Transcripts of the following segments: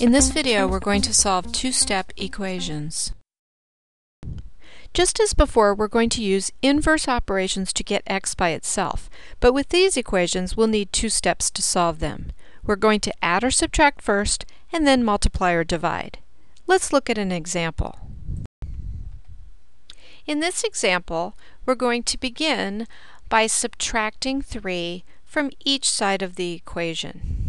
In this video, we're going to solve two-step equations. Just as before, we're going to use inverse operations to get x by itself, but with these equations, we'll need two steps to solve them. We're going to add or subtract first, and then multiply or divide. Let's look at an example. In this example, we're going to begin by subtracting 3 from each side of the equation.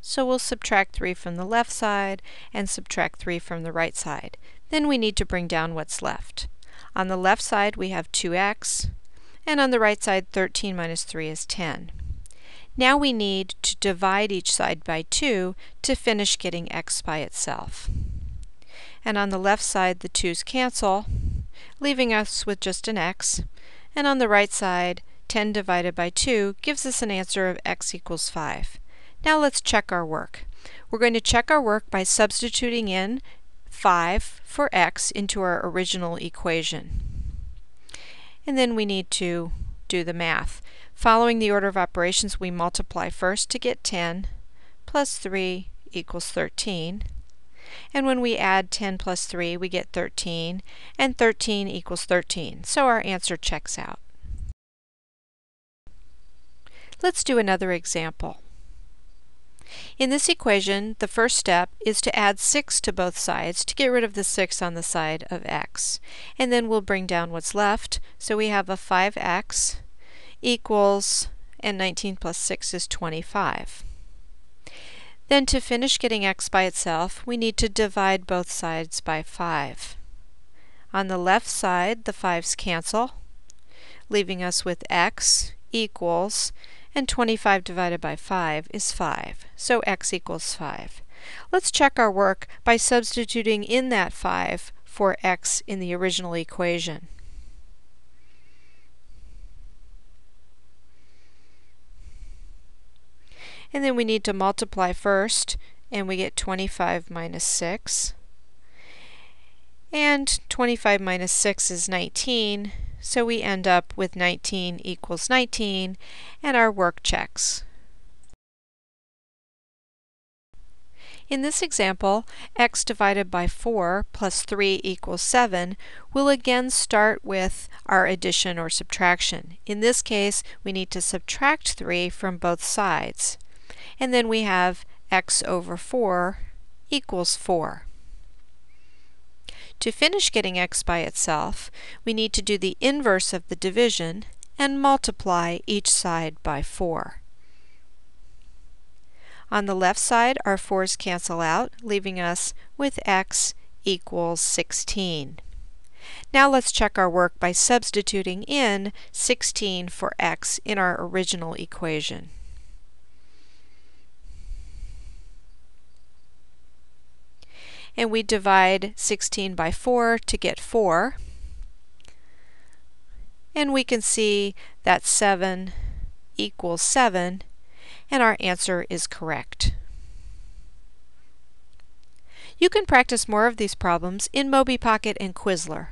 So we'll subtract 3 from the left side and subtract 3 from the right side. Then we need to bring down what's left. On the left side we have 2x, and on the right side 13 minus 3 is 10. Now we need to divide each side by 2 to finish getting x by itself. And on the left side the 2's cancel, leaving us with just an x. And on the right side, 10 divided by 2 gives us an answer of x equals 5. Now let's check our work. We're going to check our work by substituting in 5 for x into our original equation. And then we need to do the math. Following the order of operations, we multiply first to get 10 plus 3 equals 13. And when we add 10 plus 3, we get 13, and 13 equals 13. So our answer checks out. Let's do another example. In this equation, the first step is to add 6 to both sides to get rid of the 6 on the side of x. And then we'll bring down what's left. So we have a 5x equals, and 19 plus 6 is 25. Then to finish getting x by itself, we need to divide both sides by 5. On the left side, the 5's cancel, leaving us with x equals and 25 divided by 5 is 5. So x equals 5. Let's check our work by substituting in that 5 for x in the original equation. And then we need to multiply first, and we get 25 minus 6. And 25 minus 6 is 19, so we end up with 19 equals 19, and our work checks. In this example, x divided by 4 plus 3 equals 7 we'll again start with our addition or subtraction. In this case, we need to subtract 3 from both sides. And then we have x over 4 equals 4. To finish getting x by itself, we need to do the inverse of the division and multiply each side by 4. On the left side, our 4's cancel out, leaving us with x equals 16. Now let's check our work by substituting in 16 for x in our original equation. And we divide 16 by 4 to get 4. And we can see that 7 equals 7, and our answer is correct. You can practice more of these problems in Moby Pocket and Quizlet.